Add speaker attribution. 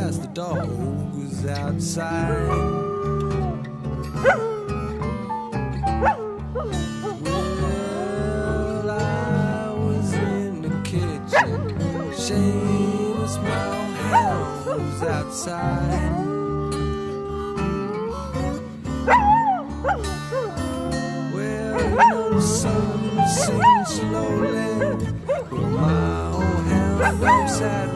Speaker 1: as the dog was outside. Well, I was in the kitchen. Seamus Mulhouse was outside. Well, the sun sings slowly. My old hound right had